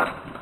Basta.